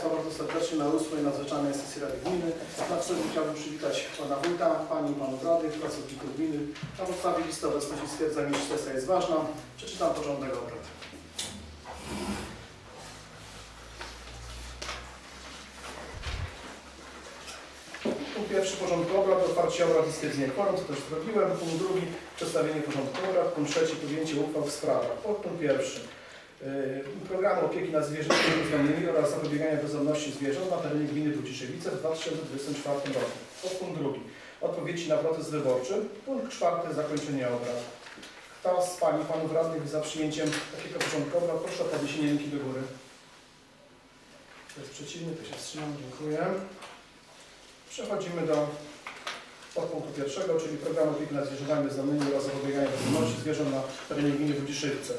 Państwa bardzo serdecznie na ósmej nadzwyczajnej sesji Rady Gminy. Na wstępie chciałbym przywitać Pana Wójta, Pani i Panów Radnych, pracowników Gminy. Na podstawie listy obecności stwierdzam, iż sesja jest ważna. Przeczytam porządek obrad. Punkt pierwszy porządku obrad, otwarcie obrad i stwierdzenie kworum, co też zrobiłem. Punkt drugi, przedstawienie porządku obrad. Punkt trzeci, podjęcie uchwał w sprawach. Punkt pierwszy, programu opieki nad zwierzętami bezdomnymi oraz zapobiegania bezdomności zwierząt na terenie gminy Budziszewice w 2024 roku. Punkt drugi, odpowiedzi na proces wyborczy. Punkt czwarty, zakończenie obrad. Kto z Pani, Panów Radnych za przyjęciem takiego porządku obrad, proszę o podniesienie ręki do góry. Kto jest przeciwny, to się wstrzymał. Dziękuję. Przechodzimy do podpunktu pierwszego, czyli programu opieki nad zwierzętami bezdomnymi oraz zapobiegania bezdomności zwierząt na terenie gminy Budziszewce.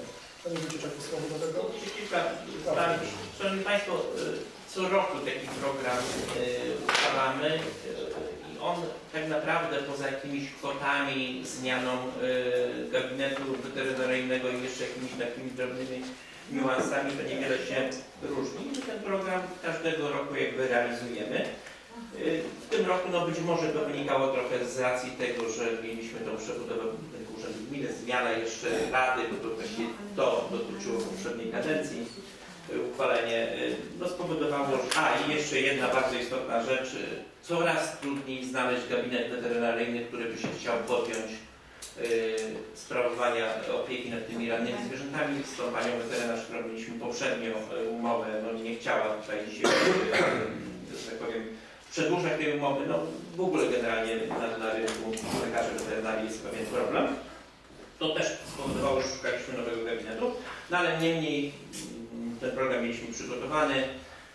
Spraw. Szanowni Państwo, y, co roku taki program y, uchwalamy y, i on tak naprawdę poza jakimiś kwotami, zmianą gabinetu weterynaryjnego i jeszcze jakimiś takimi drobnymi niuansami, to niewiele się różni. Ten program każdego roku jakby realizujemy. W tym roku no być może to wynikało trochę z racji tego, że mieliśmy tą przebudowę budynku Urzędu Gminy, zmiana jeszcze Rady, bo to właśnie to dotyczyło poprzedniej kadencji. Uchwalenie y, no spowodowało, że... A i jeszcze jedna bardzo istotna rzecz. y, Coraz trudniej znaleźć gabinet weterynaryjny, który by się chciał podjąć y, sprawowania opieki nad tymi rannymi zwierzętami. Z tą panią weterynarz, którą mieliśmy poprzednio umowę, no nie chciała tutaj dzisiaj, że tak powiem, przedłużać tej umowy. No w ogóle generalnie na, na rynku lekarzy weterynarii jest pewien problem. To też spowodowało, że szukaliśmy nowego gabinetu, no ale niemniej mm, ten program mieliśmy przygotowany.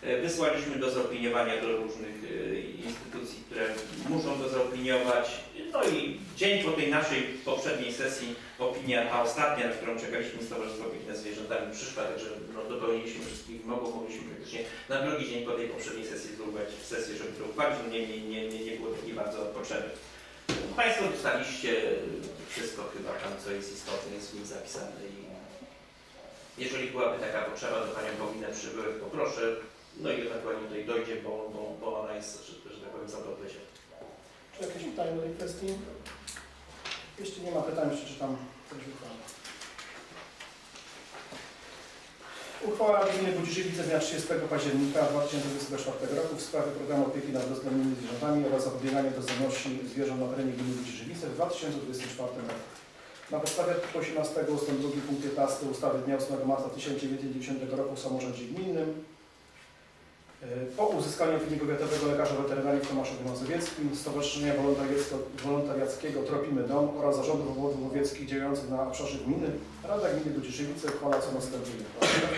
E, Wysłaliśmy do zaopiniowania do różnych e, instytucji, które muszą to zaopiniować. No i dzień po tej naszej poprzedniej sesji opinia, ta ostatnia, na którą czekaliśmy z Towarzystwa Opieki nad Zwierzętami przyszła, także no, dopełniliśmy wszystkich wymogów, mogliśmy praktycznie na drugi dzień po tej poprzedniej sesji zrównać sesję, żeby to uchwalić, no niemniej nie, nie, nie było takiej bardzo potrzeby. Państwo dostaliście wszystko chyba tam, co jest istotne, jest w nim zapisane i jeżeli byłaby taka potrzeba, to Panią Paulinę Przybyłek poproszę, no i ewentualnie tutaj dojdzie, bo, bo, bo ona jest, że, że tak powiem, za się. Czy jakieś pytania do tej kwestii? Jeśli nie ma pytań, przeczytam treść uchwały. Uchwała Rady Gminy Budziszewice z dnia 30 października 2024 roku w sprawie programu opieki nad bezdomnymi zwierzętami oraz zapobiegania bezdomności zwierząt na terenie gminy Budziszewice w 2024 roku. Na podstawie artykułu 18 ust. 2 punkt 15 ustawy dnia 8 marca 1990 roku o samorządzie gminnym po uzyskaniu opinii powiatowego lekarza weterynarii w Tomaszowie Mazowieckim, Stowarzyszenia Wolontariackiego, Tropimy Dom oraz Zarządu Wodów Łowieckich działających na obszarze gminy, Rada Gminy Budziszewice uchwala co następuje.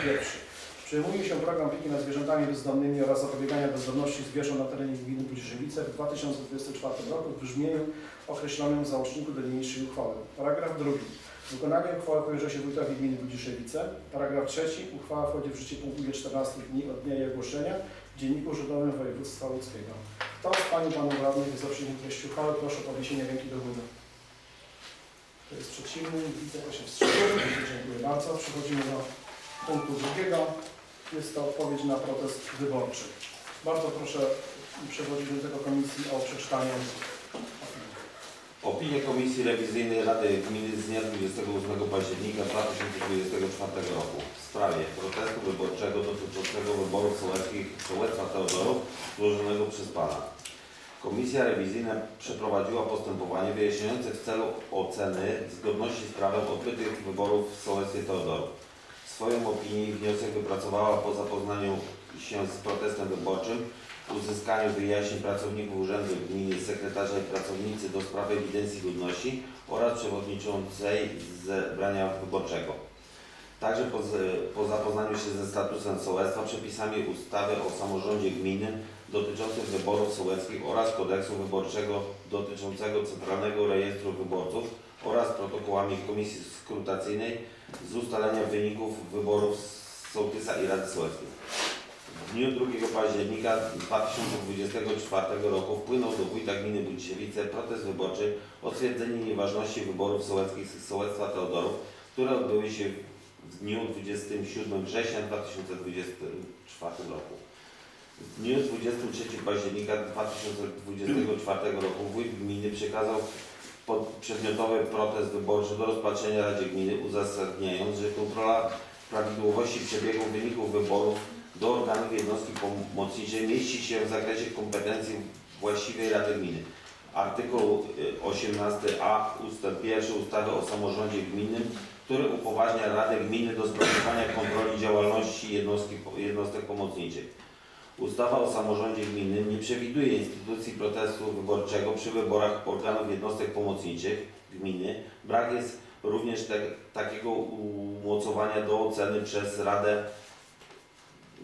Pierwszy. Przyjmuje się program opieki nad zwierzętami bezdomnymi oraz zapobiegania bezdomności zwierząt na terenie gminy Budziszewice w 2024 roku w brzmieniu określonym w załączniku do niniejszej uchwały. Paragraf drugi. Wykonanie uchwały powierza się wójtowi gminy Budziszewice. Paragraf trzeci. Uchwała wchodzi w życie po upływie 14 dni od dnia jej ogłoszenia w Dzienniku Urzędowym Województwa Łódzkiego. Kto z Pani Panów Radnych jest za przyjęciem treści uchwały? Proszę o podniesienie ręki do góry. Kto jest przeciwny? Widzę, kto się wstrzymał. Dziękuję bardzo. Przechodzimy do punktu drugiego. Jest to odpowiedź na protest wyborczy. Bardzo proszę przewodniczącego komisji o przeczytanie Opinię Komisji Rewizyjnej Rady Gminy z dnia 28 października 2024 roku w sprawie protestu wyborczego dotyczącego wyborów sołeckich sołectwa Teodorów złożonego przez Pana. Komisja Rewizyjna przeprowadziła postępowanie wyjaśniające w celu oceny zgodności z prawem odbytych wyborów w sołectwie Teodorów. Swoją opinię i wniosek wypracowała po zapoznaniu się z protestem wyborczym uzyskaniu wyjaśnień pracowników Urzędu Gminy, sekretarza i pracownicy do spraw ewidencji ludności oraz przewodniczącej zebrania wyborczego. Także po, po zapoznaniu się ze statusem sołectwa, przepisami ustawy o samorządzie gminnym dotyczących wyborów sołeckich oraz kodeksu wyborczego dotyczącego Centralnego Rejestru Wyborców oraz protokołami Komisji Skrutacyjnej z ustalenia wyników wyborów sołtysa i Rady Sołeckiej. W dniu 2 października 2024 roku wpłynął do wójta gminy Budziszewice protest wyborczy o stwierdzenie nieważności wyborów sołeckich z sołectwa Teodorów, które odbyły się w dniu 27 września 2024 roku. W dniu 23 października 2024 roku wójt gminy przekazał przedmiotowy protest wyborczy do rozpatrzenia Radzie Gminy, uzasadniając, że kontrola prawidłowości przebiegu wyników wyborów do organów jednostki pomocniczej mieści się w zakresie kompetencji właściwej Rady Gminy. Artykuł y, 18a ust. 1 ustawy o samorządzie gminnym, który upoważnia Radę Gminy do sprawowania kontroli działalności jednostki, jednostek pomocniczych. Ustawa o samorządzie gminnym nie przewiduje instytucji protestu wyborczego przy wyborach organów jednostek pomocniczych gminy. Brak jest również te, takiego umocowania do oceny przez Radę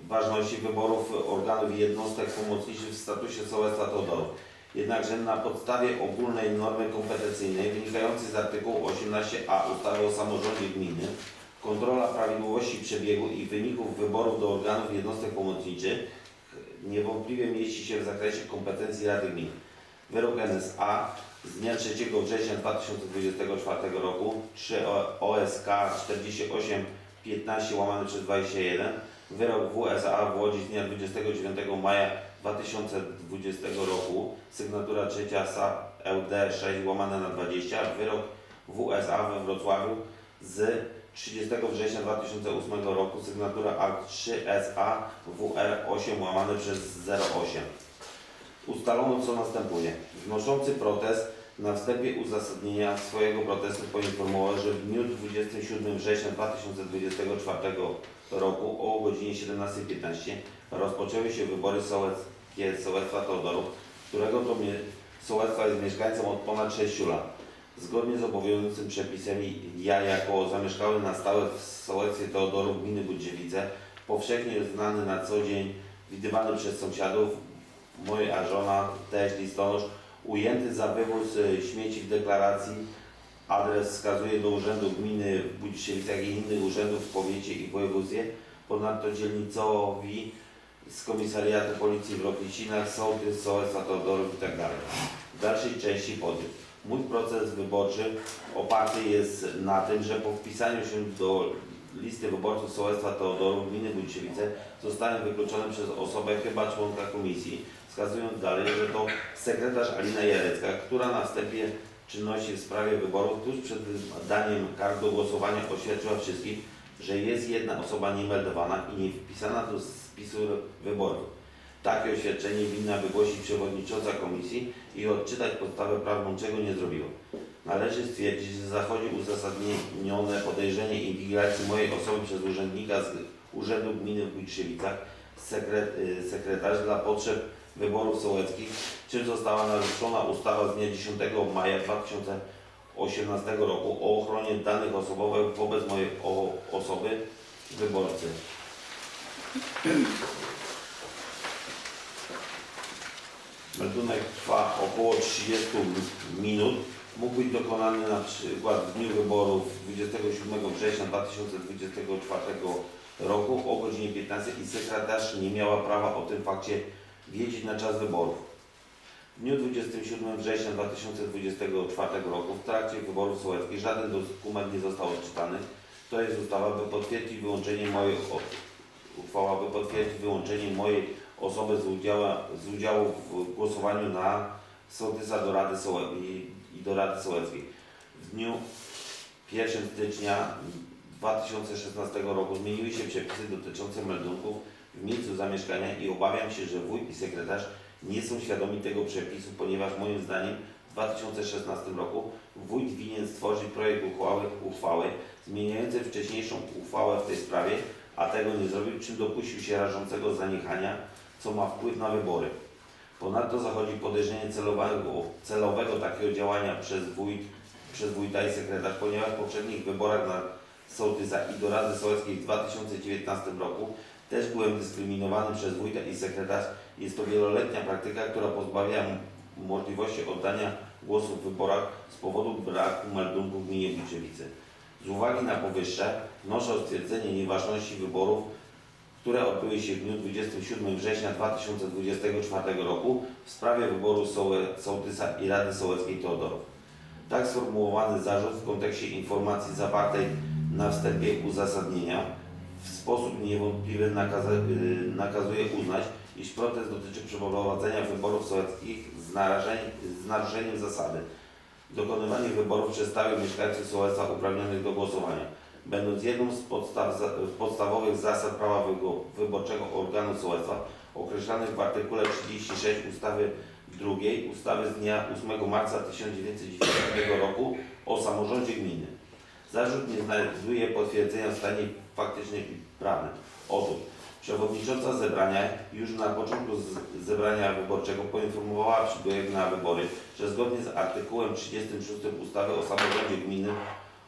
ważności wyborów organów i jednostek pomocniczych w statusie sołectwa Teodorów. Jednakże na podstawie ogólnej normy kompetencyjnej wynikającej z artykułu 18a ustawy o samorządzie gminy kontrola prawidłowości przebiegu i wyników wyborów do organów jednostek pomocniczych niewątpliwie mieści się w zakresie kompetencji Rady Gminy. Wyrok NSA z dnia 3 września 2024 roku 3 OSK 4815 łamane przez 21 Wyrok WSA w Łodzi z dnia 29 maja 2020 roku, sygnatura trzecia SA LD 6 łamane na 20, wyrok WSA we Wrocławiu z 30 września 2008 roku, sygnatura akt 3 SA WR 8 łamane przez 08. Ustalono co następuje. Wnoszący protest na wstępie uzasadnienia swojego protestu poinformował, że w dniu 27 września 2024 roku o godzinie 17.15 rozpoczęły się wybory sołeckie sołectwa Teodorów, którego to sołectwa jest mieszkańcem od ponad 6 lat. Zgodnie z obowiązującym przepisem ja jako zamieszkały na stałe w sołectwie Teodorów gminy Budziewice, powszechnie znany na co dzień, widywany przez sąsiadów, moja żona, teść, listonosz, ujęty za wywóz y, śmieci w deklaracji Adres wskazuje do Urzędu Gminy w Budziszewicach i innych urzędów w powiecie i województwie. Ponadto dzielnicowi z komisariatu policji w Roklicinach, sołtys, sołectwa Teodorów itd. W dalszej części podjęć. Mój proces wyborczy oparty jest na tym, że po wpisaniu się do listy wyborców sołectwa Teodorów gminy Budziewice zostałem wykluczony przez osobę chyba członka komisji, wskazując dalej, że to sekretarz Alina Jarecka, która na wstępie czynności w sprawie wyborów tuż przed wydaniem kart do głosowania oświadczyła wszystkim, że jest jedna osoba niemeldowana i nie wpisana do spisu wyborów. Takie oświadczenie winna wygłosić przewodnicząca komisji i odczytać podstawę prawną, czego nie zrobiła. Należy stwierdzić, że zachodzi uzasadnione podejrzenie inwigilacji mojej osoby przez urzędnika z Urzędu Gminy w Bujtrzewicach, sekret, y, sekretarz dla potrzeb wyborów sołeckich, czym została naruszona ustawa z dnia 10 maja 2018 roku o ochronie danych osobowych wobec mojej osoby wyborcy. Meldunek trwa około 30 minut. Mógł być dokonany na przykład w dniu wyborów 27 września 2024 roku o godzinie 15 i sekretarz nie miała prawa o tym fakcie wiedzieć na czas wyborów. W dniu 27 września 2024 roku w trakcie wyborów sołeckich żaden dokument nie został odczytany. To jest ustawa, by potwierdzić wyłączenie mojej uchwała, by potwierdzić wyłączenie mojej osoby z udziału, z udziału w głosowaniu na sołtysa do Rady Sołe- i, i do Rady Sołeckiej. W dniu 1 stycznia 2016 roku zmieniły się przepisy dotyczące meldunków w miejscu zamieszkania i obawiam się, że wójt i sekretarz nie są świadomi tego przepisu, ponieważ moim zdaniem w 2016 roku wójt winien stworzyć projekt uchwały, uchwały zmieniającej wcześniejszą uchwałę w tej sprawie, a tego nie zrobił, czym dopuścił się rażącego zaniechania, co ma wpływ na wybory. Ponadto zachodzi podejrzenie celowego, celowego takiego działania przez wójt, przez wójta i sekretarz, ponieważ w poprzednich wyborach na sołtysa i do Rady Sołeckiej w 2019 roku też byłem dyskryminowany przez wójta i sekretarz. Jest to wieloletnia praktyka, która pozbawia możliwości oddania głosu w wyborach z powodu braku meldunku w gminie Biczewice. Z uwagi na powyższe wnoszę o stwierdzenie nieważności wyborów, które odbyły się w dniu 27 września 2024 roku w sprawie wyboru sołtysa i Rady Sołeckiej Teodorów. Tak sformułowany zarzut w kontekście informacji zawartej na wstępie uzasadnienia w sposób niewątpliwy nakaza, y, nakazuje uznać, iż protest dotyczy przeprowadzenia wyborów sołeckich z, narażeń, z naruszeniem zasady dokonywanie wyborów przez stałych mieszkańców sołectwa uprawnionych do głosowania, będąc jedną z podstaw, podstawowych zasad prawa wyborczego organu sołectwa określonych w artykule 36 ustawy drugiej ustawy z dnia 8 marca 1990 roku o samorządzie gminy. Zarzut nie znajduje potwierdzenia w stanie faktycznym i prawnym. Otóż przewodnicząca zebrania już na początku zebrania wyborczego poinformowała przybywających na wybory, że zgodnie z artykułem 36 ustawy o samorządzie gminnym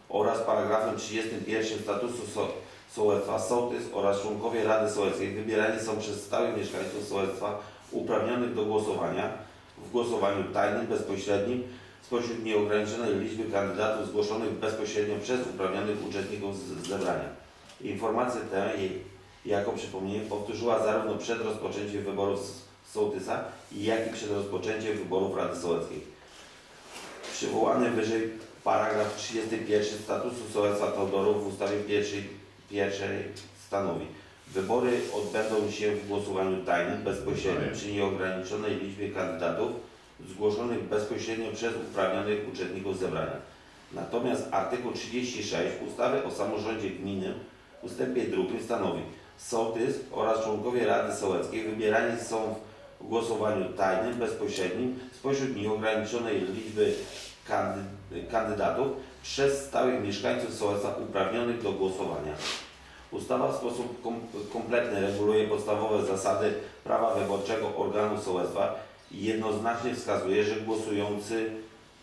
oraz paragrafem 31 statusu so sołectwa sołtys oraz członkowie Rady Sołeckiej wybierani są przez stałych mieszkańców sołectwa uprawnionych do głosowania w głosowaniu tajnym, bezpośrednim spośród nieograniczonej liczby kandydatów zgłoszonych bezpośrednio przez uprawnionych uczestników zebrania. Informację tę, jej- jako przypomnienie, powtórzyła zarówno przed rozpoczęciem wyborów sołtysa, jak i przed rozpoczęciem wyborów Rady Sołeckiej. Przywołany wyżej paragraf 31 statusu sołectwa Teodorów w ustawie pierwszej, pierwszej stanowi Wybory odbędą się w głosowaniu tajnym, bezpośrednim przy nieograniczonej liczbie kandydatów zgłoszonych bezpośrednio przez uprawnionych uczestników zebrania. Natomiast artykuł 36 ustawy o samorządzie gminnym ustępie drugim stanowi Sołtys oraz członkowie Rady Sołeckiej wybierani są w głosowaniu tajnym, bezpośrednim spośród nieograniczonej liczby kandy, kandydatów przez stałych mieszkańców sołectwa uprawnionych do głosowania. Ustawa w sposób kom, kompletny reguluje podstawowe zasady prawa wyborczego organu sołectwa i jednoznacznie wskazuje, że głosujący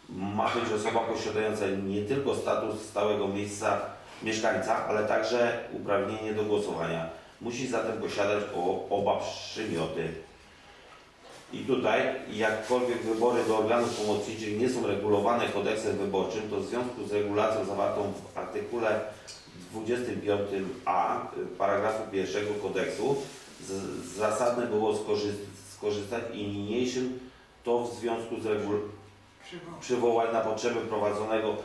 ma być osoba posiadająca nie tylko status stałego miejsca mieszkańca, ale także uprawnienie do głosowania. Musi zatem posiadać o, oba przymioty. I tutaj, jakkolwiek wybory do organów pomocniczych nie są regulowane kodeksem wyborczym, to w związku z regulacją zawartą w artykule 25a y, paragrafu pierwszego kodeksu z, zasadne było skorzy, skorzystać i niniejszym to w związku z regul, przywołać na potrzeby prowadzonego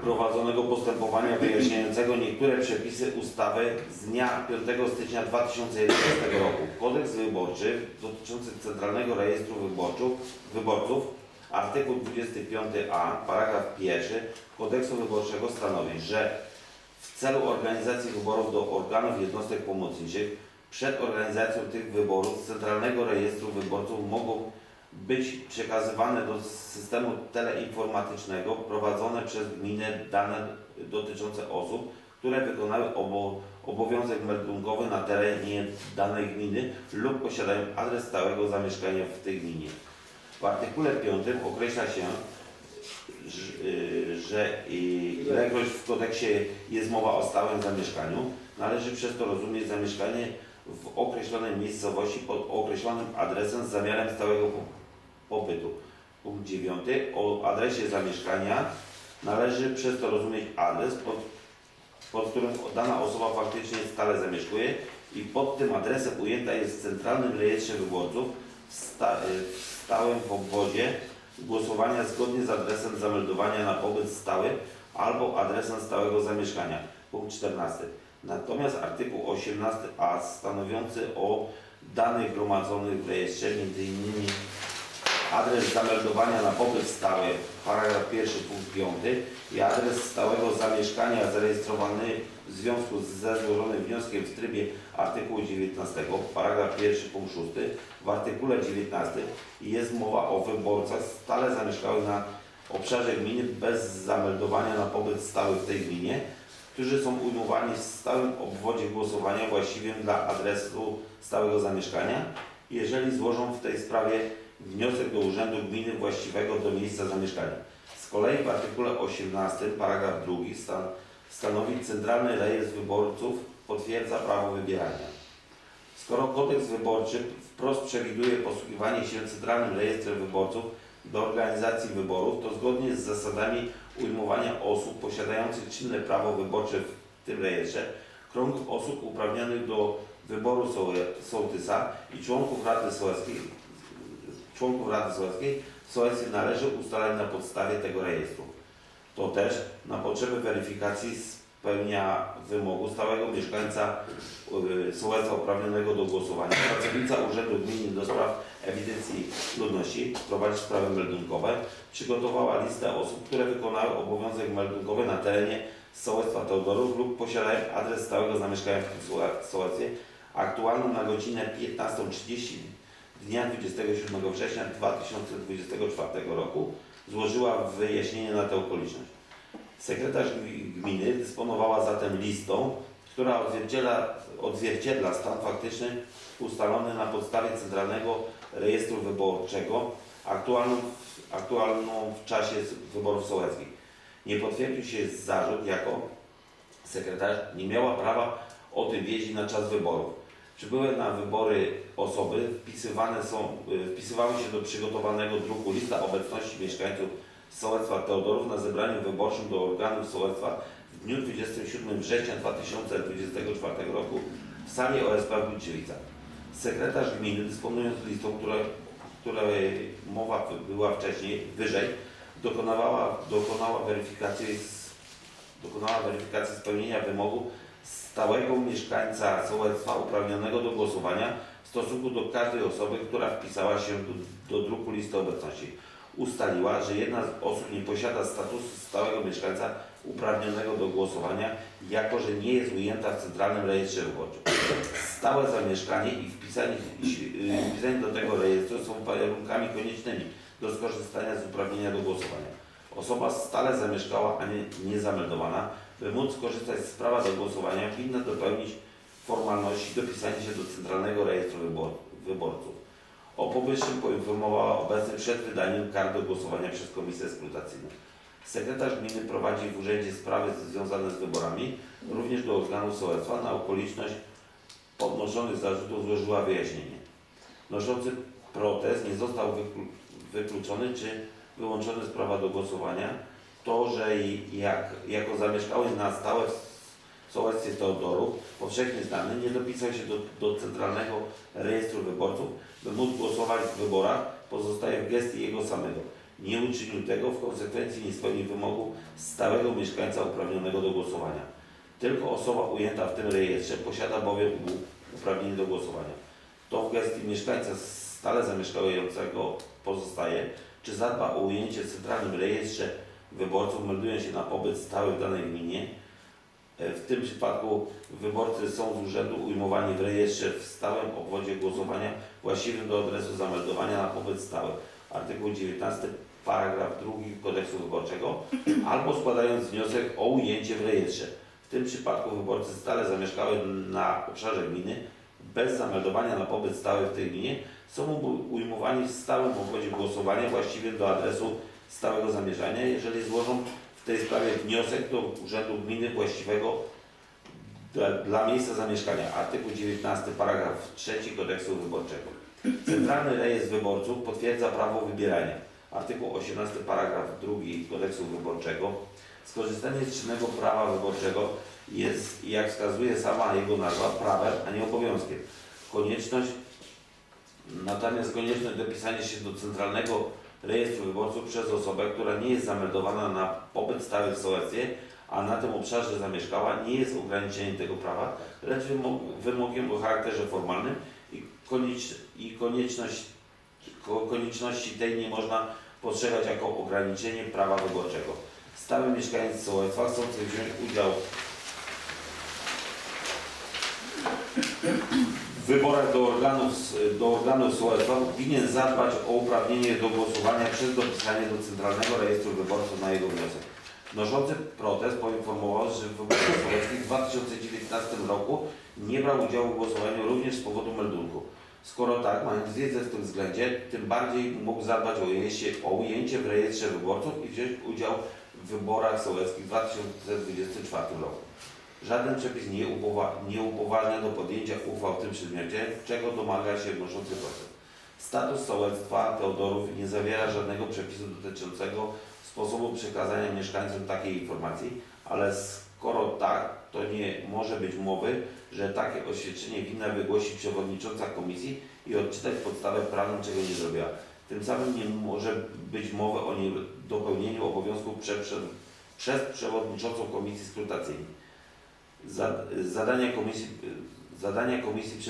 prowadzonego postępowania wyjaśniającego niektóre przepisy ustawy z dnia 5 stycznia 2011 roku. Kodeks wyborczy dotyczący Centralnego Rejestru Wyborców, wyborców artykuł 25a paragraf 1 Kodeksu Wyborczego stanowi, że w celu organizacji wyborów do organów jednostek pomocniczych przed organizacją tych wyborów z Centralnego Rejestru Wyborców mogą być przekazywane do systemu teleinformatycznego prowadzone przez gminę dane dotyczące osób, które wykonały obo, obowiązek meldunkowy na terenie danej gminy lub posiadają adres stałego zamieszkania w tej gminie. W artykule 5 określa się, że, y, że y, ilekroć w kodeksie jest mowa o stałym zamieszkaniu, należy przez to rozumieć zamieszkanie w określonej miejscowości pod określonym adresem z zamiarem stałego pobytu. Punkt 9. O adresie zamieszkania należy przez to rozumieć adres, pod, pod którym dana osoba faktycznie stale zamieszkuje i pod tym adresem ujęta jest w Centralnym Rejestrze Wyborców w, sta, w stałym obwodzie głosowania zgodnie z adresem zameldowania na pobyt stały albo adresem stałego zamieszkania. Punkt 14. Natomiast artykuł 18a stanowiący o danych gromadzonych w rejestrze, m.in. adres zameldowania na pobyt stały, paragraf 1 punkt 5 i adres stałego zamieszkania zarejestrowany w związku ze złożonym wnioskiem w trybie artykułu 19, paragraf 1 punkt 6 w artykule 19 jest mowa o wyborcach stale zamieszkałych na obszarze gminy bez zameldowania na pobyt stały w tej gminie, którzy są ujmowani w stałym obwodzie głosowania właściwym dla adresu stałego zamieszkania, jeżeli złożą w tej sprawie wniosek do Urzędu Gminy właściwego do miejsca zamieszkania. Z kolei w artykule 18 paragraf 2 stan, stanowi Centralny Rejestr Wyborców potwierdza prawo wybierania. Skoro kodeks wyborczy wprost przewiduje posługiwanie się Centralnym Rejestrem Wyborców do organizacji wyborów, to zgodnie z zasadami ujmowania osób posiadających czynne prawo wyborcze w tym rejestrze, krąg osób uprawnionych do wyboru sołtysa i członków Rady Sołeckiej, członków Rady Sołeckiej w sołectwie należy ustalać na podstawie tego rejestru. To też na potrzeby weryfikacji spełnia wymogu stałego mieszkańca y, sołectwa uprawnionego do głosowania. Pracownica Urzędu Gminy do Spraw Ewidencji Ludności prowadzi sprawy meldunkowe. Przygotowała listę osób, które wykonały obowiązek meldunkowy na terenie sołectwa Teodorów lub posiadają adres stałego zamieszkania w tym sołectwie aktualną na godzinę 15.30 dnia 27 września 2024 roku złożyła wyjaśnienie na tę okoliczność. Sekretarz gmi- gminy dysponowała zatem listą, która odzwierciedla, odzwierciedla stan faktyczny ustalony na podstawie Centralnego Rejestru Wyborczego aktualną, aktualną w czasie wyborów sołeckich. Nie potwierdził się zarzut, jako sekretarz nie miała prawa o tym wiedzieć na czas wyborów. Przybyłe na wybory osoby wpisywane są, y, wpisywały się do przygotowanego druku lista obecności mieszkańców sołectwa Teodorów na zebraniu wyborczym do organów sołectwa w dniu 27 września 2024 roku w sali OSP w Górczewicach. Sekretarz gminy dysponując listą, która, której mowa była wcześniej, wyżej, dokonywała, dokonała weryfikacji dokonała weryfikacji spełnienia wymogu stałego mieszkańca sołectwa uprawnionego do głosowania w stosunku do każdej osoby, która wpisała się do, do druku listy obecności. Ustaliła, że jedna z osób nie posiada statusu stałego mieszkańca uprawnionego do głosowania, jako że nie jest ujęta w Centralnym Rejestrze Wyborczym. Stałe zamieszkanie i wpisanie, wpisanie do tego rejestru są warunkami koniecznymi do skorzystania z uprawnienia do głosowania. Osoba stale zamieszkała, a nie, nie zameldowana, by móc skorzystać z prawa do głosowania, winna dopełnić formalności dopisania się do Centralnego Rejestru Wybor Wyborców. O powyższym poinformowała obecnie przed wydaniem kart do głosowania przez Komisję Skrutacyjną. Sekretarz gminy prowadzi w urzędzie sprawy związane z wyborami, również do organu sołectwa. Na okoliczność podnoszonych zarzutów złożyła wyjaśnienie. Noszący protest nie został wyklu wykluczony czy wyłączony z prawa do głosowania. To, że jak, jako zamieszkały na stałe w sołectwie Teodorów, powszechnie znany, nie dopisał się do, do Centralnego Rejestru Wyborców, by móc głosować w wyborach, pozostaje w gestii jego samego. Nie uczynił tego, w konsekwencji nie spełnił wymogu stałego mieszkańca uprawnionego do głosowania. Tylko osoba ujęta w tym rejestrze posiada bowiem uprawnienie do głosowania. To w gestii mieszkańca stale zamieszkającego pozostaje, czy zadba o ujęcie w Centralnym Rejestrze Wyborców, meldują się na pobyt stały w danej gminie. E, W tym przypadku wyborcy są z urzędu ujmowani w rejestrze w stałym obwodzie głosowania właściwym do adresu zameldowania na pobyt stały. Artykuł 19, paragraf 2 kodeksu wyborczego, albo składając wniosek o ujęcie w rejestrze. W tym przypadku wyborcy stale zamieszkały na obszarze gminy bez zameldowania na pobyt stały w tej gminie są ujmowani w stałym obwodzie głosowania właściwym do adresu stałego zamierzania, jeżeli złożą w tej sprawie wniosek do Urzędu Gminy właściwego dla, dla miejsca zamieszkania. Artykuł 19, paragraf 3 kodeksu wyborczego. Centralny Rejestr Wyborców potwierdza prawo wybierania. Artykuł 18, paragraf 2 kodeksu wyborczego. Skorzystanie z czynnego prawa wyborczego jest, jak wskazuje sama jego nazwa, prawem, a nie obowiązkiem. Konieczność Natomiast konieczność dopisania się do Centralnego Rejestru Wyborców przez osobę, która nie jest zameldowana na pobyt stały w sołectwie, a na tym obszarze zamieszkała, nie jest ograniczeniem tego prawa, lecz wymog, wymogiem o charakterze formalnym i, koniecz, i konieczność, ko, konieczności tej nie można postrzegać jako ograniczenie prawa wyborczego. Stały mieszkaniec sołectwa chcący wziąć udział wyborach do organów, do organów sołectwa winien zadbać o uprawnienie do głosowania przez dopisanie do Centralnego Rejestru Wyborców na jego wniosek. Noszący protest poinformował, że w wyborach sołeckich w 2019 roku nie brał udziału w głosowaniu również z powodu meldunku. Skoro tak, mając wiedzę w tym względzie, tym bardziej mógł zadbać o ujęcie, o ujęcie w rejestrze wyborców i wziąć udział w wyborach sołeckich w 2024 roku. Żaden przepis nie, upowa nie upoważnia do podjęcia uchwał w tym przedmiocie, czego domaga się wnoszący proces. Status sołectwa Teodorów nie zawiera żadnego przepisu dotyczącego sposobu przekazania mieszkańcom takiej informacji, ale skoro tak, to nie może być mowy, że takie oświadczenie winna wygłosić przewodnicząca komisji i odczytać podstawę prawną, czego nie zrobiła. Tym samym nie może być mowy o niedopełnieniu obowiązków prze, prze, przez przewodniczącą komisji skrutacyjnej. Za- Zadania komisji, zadania komisji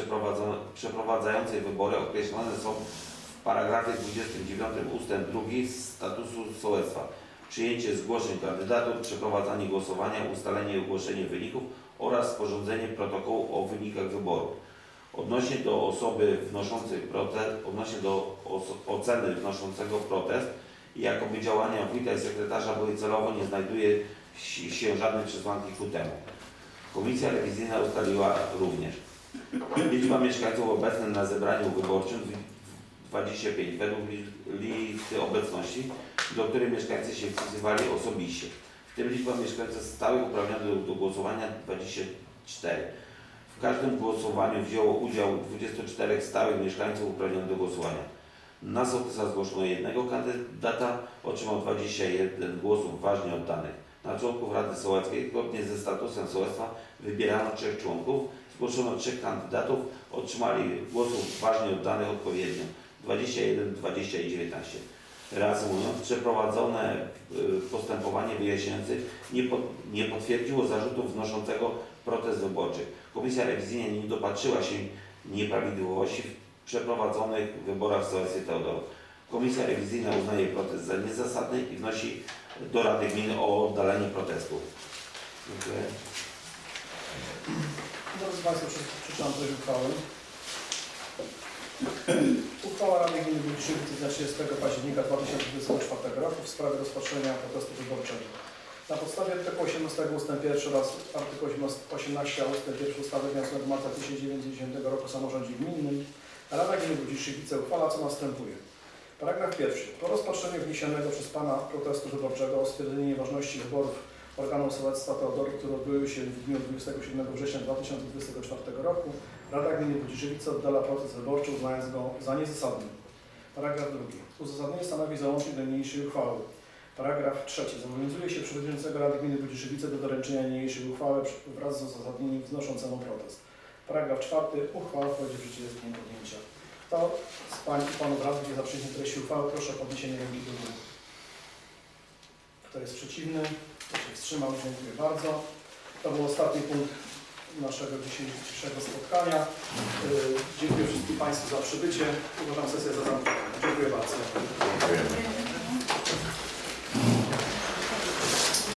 przeprowadzającej wybory określone są w paragrafie 29 ust. 2 statusu sołectwa. Przyjęcie zgłoszeń kandydatów, przeprowadzanie głosowania, ustalenie i ogłoszenie wyników oraz sporządzenie protokołu o wynikach wyboru. Odnośnie do osoby wnoszącej protest, odnośnie do oceny wnoszącego protest, jakoby działania wójta i sekretarza były celowo, nie znajduje si- się żadnej przesłanki ku temu. Komisja rewizyjna ustaliła również liczba mieszkańców obecnych na zebraniu wyborczym w- 25 według li- listy obecności, do której mieszkańcy się wpisywali osobiście. W tym liczba mieszkańców stałych uprawnionych do, do głosowania 24. W każdym głosowaniu wzięło udział 24 stałych mieszkańców uprawnionych do głosowania. Na sołtysa zgłoszono jednego kandydata, otrzymał 21 głosów ważnie oddanych. Na członków Rady Sołeckiej, zgodnie ze statusem sołectwa, wybierano trzech członków. Zgłoszono trzech kandydatów, otrzymali głosów ważnie oddanych odpowiednio 21, 20 i 19. Reasumując, przeprowadzone y, postępowanie wyjaśniające nie, po, nie potwierdziło zarzutów wnoszącego protest wyborczy. Komisja rewizyjna nie dopatrzyła się nieprawidłowości w przeprowadzonych wyborach w sołectwie Teodorów. Komisja rewizyjna uznaje protest za niezasadny i wnosi do Rady Gminy o oddalenie protestu. Dziękuję. Drodzy Państwo, prze- przeczytam treść uchwały. Uchwała Rady Gminy Budziszywice z dnia 30 października 2024 roku w sprawie rozpatrzenia protestu wyborczego. Na podstawie artykułu 18 ust. 1 oraz artykułu 18 ust. 1 ustawy z dnia 8 marca 1990 roku o samorządzie gminnym Rada Gminy Budziszywice uchwala co następuje. Paragraf pierwszy. Po rozpatrzeniu wniesionego przez Pana protestu wyborczego o stwierdzenie nieważności wyborów organu sołectwa Teodorów, które odbyły się w dniu 27 września 2024 roku, Rada Gminy Budziszewice oddala protest wyborczy, uznając go za niezasadny. Paragraf drugi. Uzasadnienie stanowi załącznik do niniejszej uchwały. Paragraf trzeci. Zobowiązuje się przewodniczącego Rady Gminy Budziszewice do doręczenia niniejszej uchwały wraz z uzasadnieniem wznoszącemu protest. Paragraf czwarty. Uchwała wchodzi w życie z dniem podjęcia. Kto z Pań i Panów Radnych jest za przyjęciem treści uchwały, proszę o podniesienie ręki do góry. Kto jest przeciwny? Kto się wstrzymał? Dziękuję bardzo. To był ostatni punkt naszego dzisiejszego spotkania. Yy, Dziękuję wszystkim Państwu za przybycie. Uważam sesję za zamkniętą. Dziękuję bardzo. Dziękuję.